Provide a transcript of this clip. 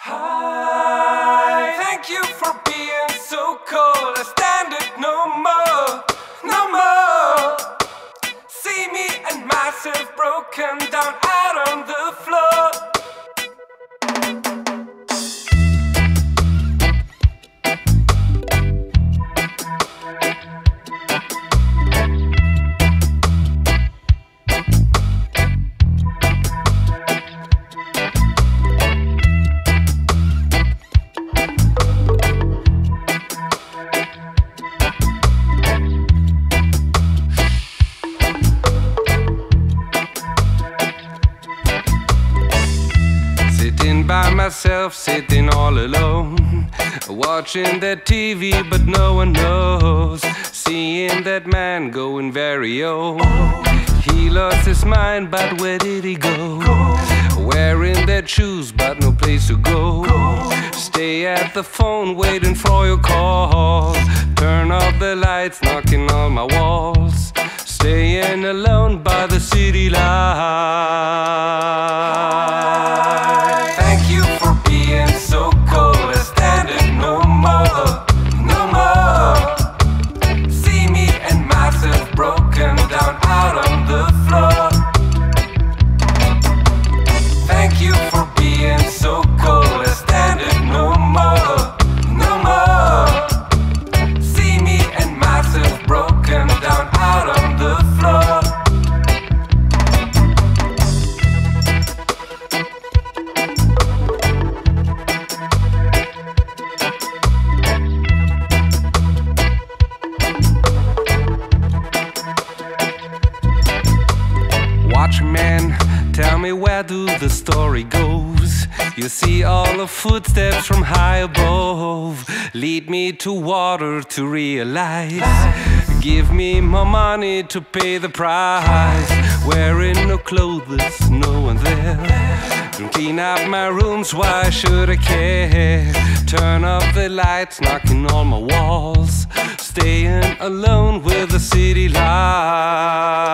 Hi, by myself, sitting all alone. Watching that TV, but no one knows. Seeing that man going very old. He lost his mind, but where did he go? Wearing that shoes, but no place to go. Stay at the phone, waiting for your call. Turn off the lights, knocking on my walls. Staying alone by the city light. Story goes? You see all the footsteps from high above. Lead me to water to realize. Give me more money to pay the price. Wearing no clothes, no one there. Clean up my rooms, why should I care? Turn off the lights, knocking on my walls. Staying alone with the city lights.